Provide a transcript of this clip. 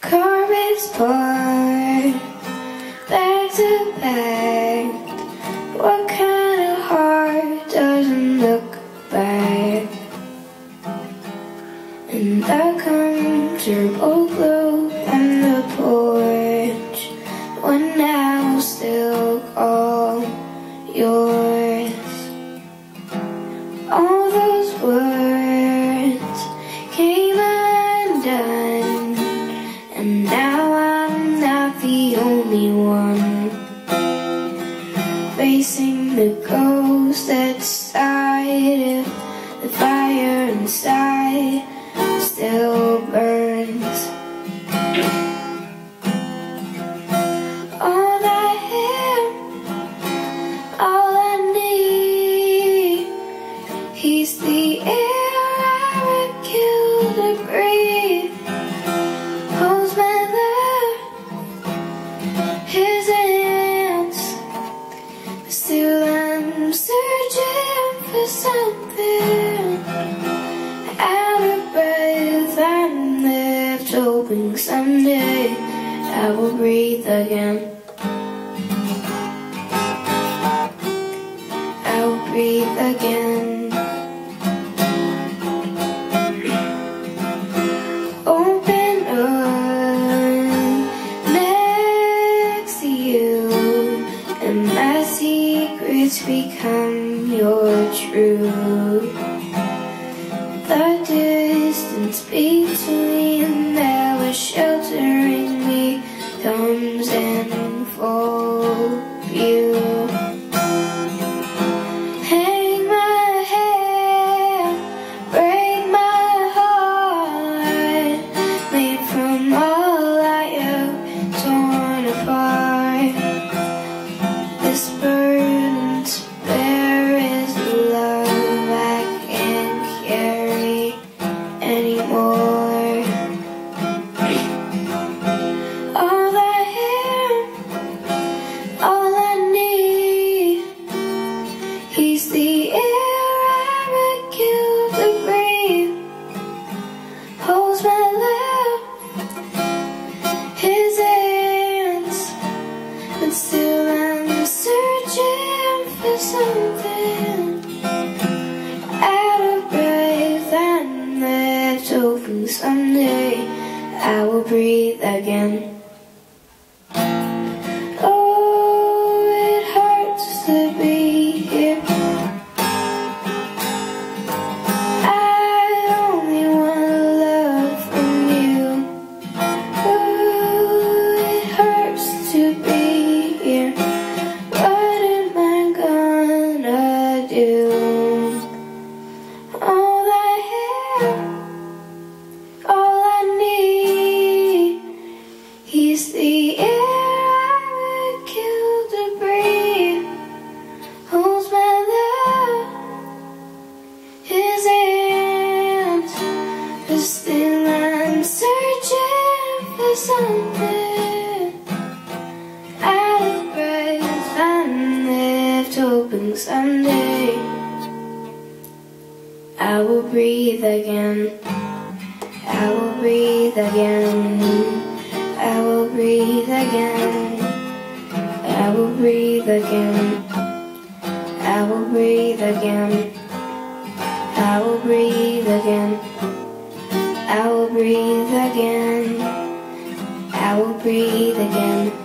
Carpets part, back to back. What kind of heart doesn't look back? And the comfortable glow on the porch, one now still all yours. Facing the ghost outside of the fire inside still burns. Something. Out of breath, I'm left hoping someday I will breathe again. I will breathe again. true. Someday I will breathe again. But still I'm searching for something. Out of breath, I'm left hoping someday I will breathe again. I will breathe again. I will breathe again. I will breathe again. I will breathe again. Breathe again. I will breathe again.